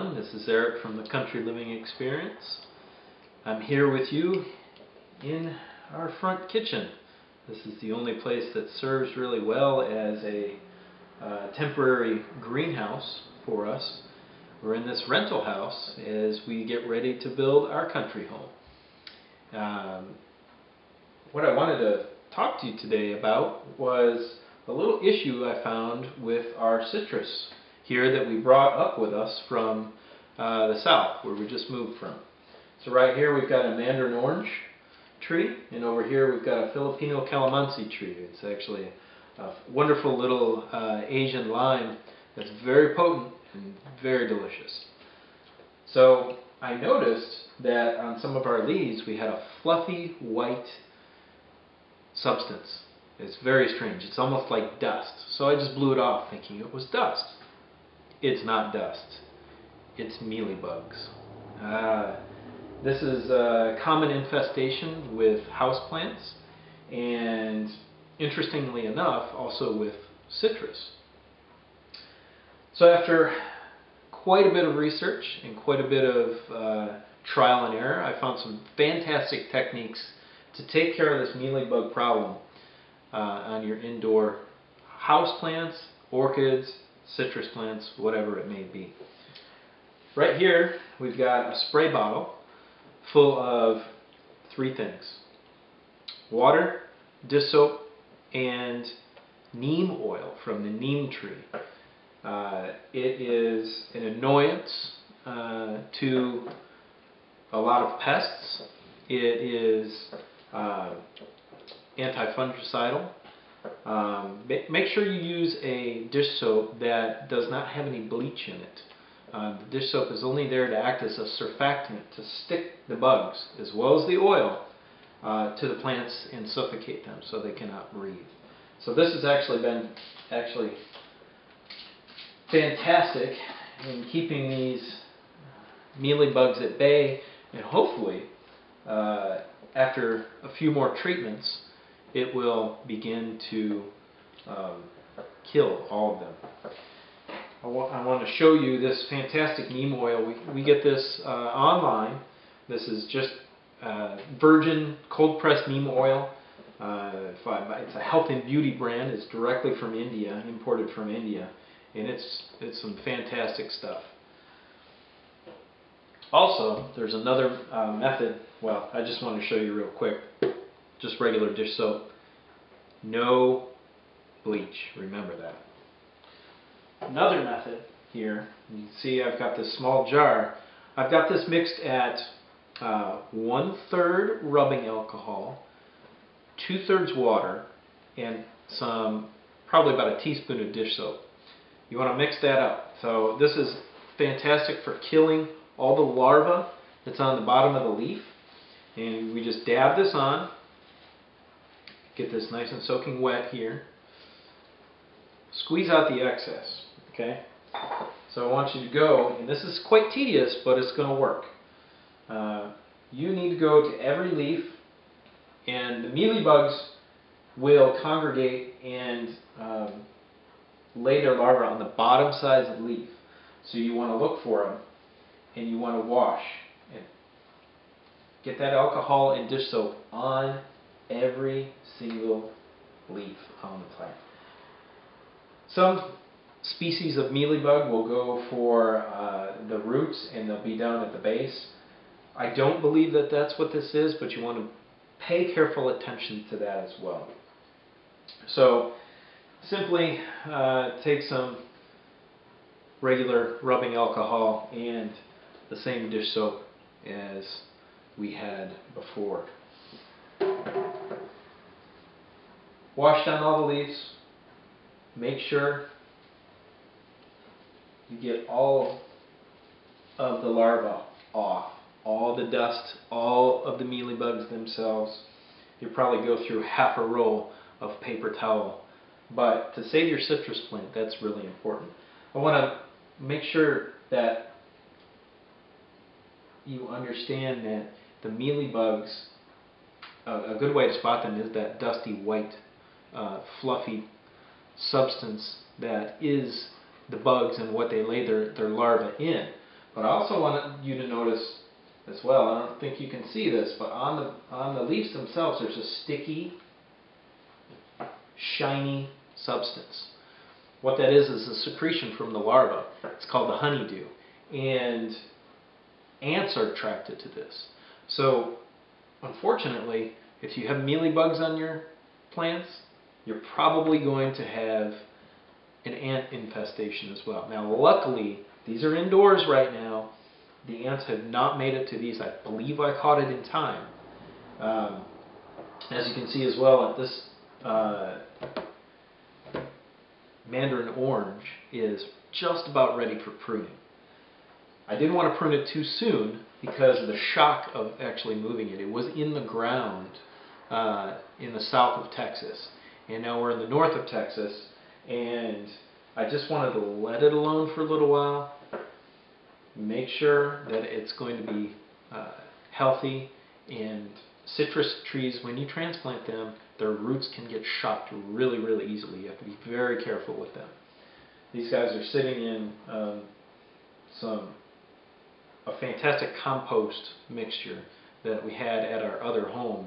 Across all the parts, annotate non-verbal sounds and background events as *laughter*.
everyone. This is Eric from the Country Living Experience. I'm here with you in our front kitchen. This is the only place that serves really well as a uh, temporary greenhouse for us. We're in this rental house as we get ready to build our country home. Um, what I wanted to talk to you today about was a little issue I found with our citrus here that we brought up with us from uh, the south, where we just moved from. So right here we've got a mandarin orange tree, and over here we've got a Filipino calamansi tree. It's actually a wonderful little uh, Asian lime that's very potent and very delicious. So I noticed that on some of our leaves we had a fluffy white substance. It's very strange. It's almost like dust. So I just blew it off thinking it was dust. It's not dust. It's mealybugs. Uh, this is a common infestation with houseplants and interestingly enough also with citrus. So after quite a bit of research and quite a bit of uh, trial and error, I found some fantastic techniques to take care of this mealybug problem uh, on your indoor houseplants, orchids, citrus plants, whatever it may be. Right here, we've got a spray bottle full of three things. Water, dish soap, and neem oil from the neem tree. Uh, it is an annoyance uh, to a lot of pests. It is uh, anti-fungicidal. Um, make sure you use a dish soap that does not have any bleach in it. Uh, the dish soap is only there to act as a surfactant to stick the bugs as well as the oil uh, to the plants and suffocate them so they cannot breathe. So this has actually been actually fantastic in keeping these mealy bugs at bay and hopefully uh, after a few more treatments it will begin to um, kill all of them. I, I want to show you this fantastic neem oil. We, we get this uh, online. This is just uh, virgin cold pressed neem oil. Uh, it's a health and beauty brand. It's directly from India, imported from India, and it's it's some fantastic stuff. Also, there's another uh, method. Well, I just want to show you real quick just regular dish soap. No bleach, remember that. Another method here, you can see I've got this small jar. I've got this mixed at uh, one third rubbing alcohol, two thirds water, and some, probably about a teaspoon of dish soap. You want to mix that up. So this is fantastic for killing all the larvae that's on the bottom of the leaf. And we just dab this on Get this nice and soaking wet here. Squeeze out the excess, okay? So I want you to go, and this is quite tedious, but it's going to work. Uh, you need to go to every leaf, and the mealybugs will congregate and um, lay their larvae on the bottom sides of the leaf. So you want to look for them, and you want to wash. And get that alcohol and dish soap on every single leaf on the plant. Some species of mealybug will go for uh, the roots and they'll be down at the base. I don't believe that that's what this is, but you want to pay careful attention to that as well. So simply uh, take some regular rubbing alcohol and the same dish soap as we had before. Wash down all the leaves. Make sure you get all of the larvae off. All the dust, all of the mealybugs themselves. You probably go through half a roll of paper towel. But to save your citrus plant, that's really important. I want to make sure that you understand that the mealybugs, a, a good way to spot them is that dusty white uh, fluffy substance that is the bugs and what they lay their, their larvae in. But I also want you to notice as well, I don't think you can see this, but on the, on the leaves themselves there's a sticky, shiny substance. What that is is a secretion from the larva. It's called the honeydew. And ants are attracted to this. So, unfortunately, if you have mealybugs on your plants, you're probably going to have an ant infestation as well. Now, luckily, these are indoors right now. The ants have not made it to these. I believe I caught it in time. Um, as you can see as well, this uh, mandarin orange is just about ready for pruning. I didn't want to prune it too soon because of the shock of actually moving it. It was in the ground uh, in the south of Texas. And now we're in the north of Texas, and I just wanted to let it alone for a little while, make sure that it's going to be uh, healthy, and citrus trees, when you transplant them, their roots can get shocked really, really easily. You have to be very careful with them. These guys are sitting in um, some a fantastic compost mixture that we had at our other home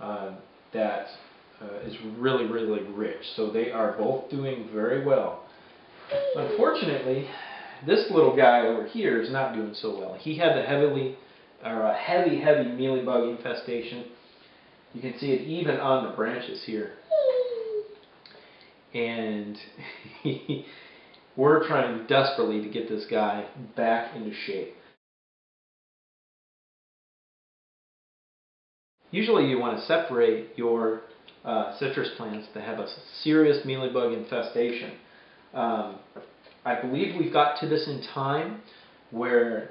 uh, that uh, is really, really rich. So they are both doing very well. Unfortunately, this little guy over here is not doing so well. He had the heavily, or a heavy, heavy mealybug infestation. You can see it even on the branches here. And *laughs* we're trying desperately to get this guy back into shape. Usually you want to separate your uh, citrus plants that have a serious mealybug infestation. Um, I believe we've got to this in time where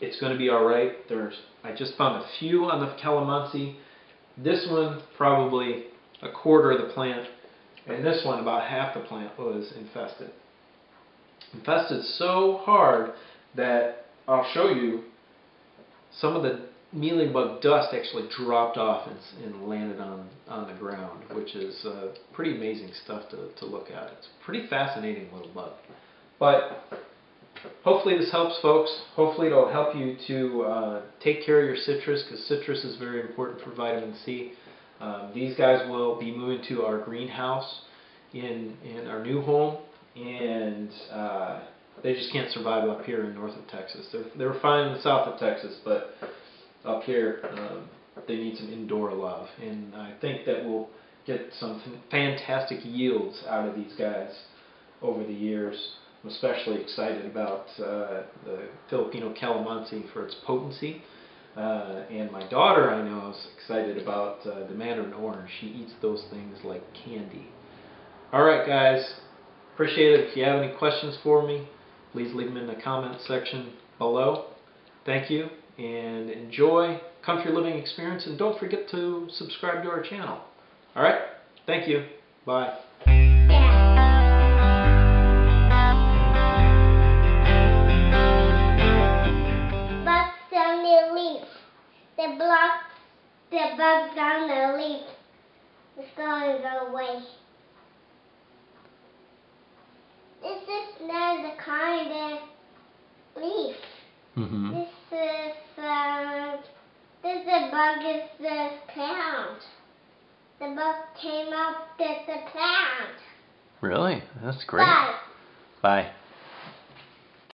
it's going to be all right. There's I just found a few on the calamansi. This one probably a quarter of the plant, and this one about half the plant was infested. Infested so hard that I'll show you some of the mealybug dust actually dropped off and, and, landed on, on the ground, which is uh, pretty amazing stuff to, to look at. It's a pretty fascinating little bug. But hopefully this helps folks. Hopefully it'll help you to uh, take care of your citrus because citrus is very important for vitamin C. Um, these guys will be moving to our greenhouse in, in our new home and uh, they just can't survive up here in north of Texas. They're, they're fine in the south of Texas, but up here, um, they need some indoor love. And I think that we'll get some fantastic yields out of these guys over the years. I'm especially excited about uh, the Filipino calamansi for its potency. Uh, and my daughter, I know, is excited about uh, the mandarin orange. She eats those things like candy. Alright guys, appreciate it. If you have any questions for me, please leave them in the comment section below. Thank you and enjoy country living experience and don't forget to subscribe to our channel. Alright? Thank you. Bye. Bugs on the leaf. The block the bugs on the leaf. It's going to go away. This is not the kind of leaf. Mm-hmm. This uh, this the bug is the plant. The bug came up with the plant. Really? That's great. Bye. Bye.